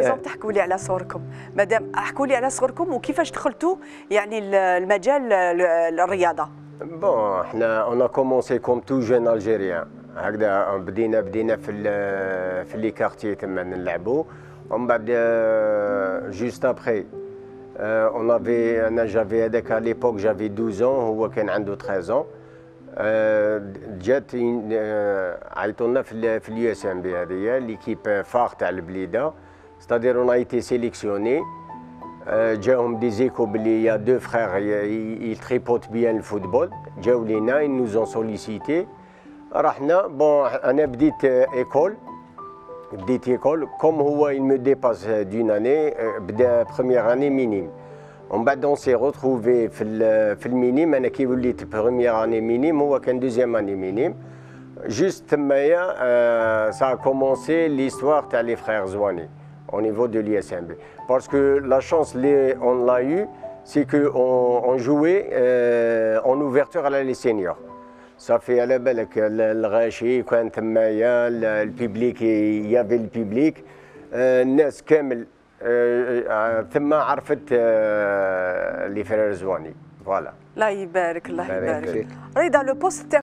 لازم تحكوا لي على صغركم مادام أحكوا لي على صغركم وكيفاش دخلتوا يعني المجال الرياضة؟ بون إحنا اون كومونسي كوم تو جون الجيريان هكذا بدينا بدينا في في لي كارتيي تما نلعبوا ومن بعد جوست ابخي اون افي أنا جافي هذاك ليبوك جافي 12 هو كان عنده 13 جات عيطوا لنا في اليو اس ام بي هذه ليكيب فار تاع البليدة. ستادير اون ايتي سيليكسيوني جاهم دي زيكو بلي يا دو فخير يل تريبوت بيان الفوتبول جاو لينا ils nous ont sollicité رحنا بون انا بديت ايكول بديت ايكول كوم هو il me dépasse d'une année بدا بروميير اني مينيم ومن بعد اون سي روتروفي في في المينيم انا كي وليت بروميير اني مينيم هو كان دوزيام اني مينيم جوست تمايا سا كومونسي ليستوار تاع لي فخير زواني au niveau de l'ISMB. Parce que la chance, on l'a eu, c'est qu'on on jouait euh, en ouverture à la seniors. Ça fait à la belle que le Rachi, quand le public, il y avait le public, الناس كامل ثم عرفت لي فرير زواني فوالا الله يبارك الله يبارك رضا لو بوست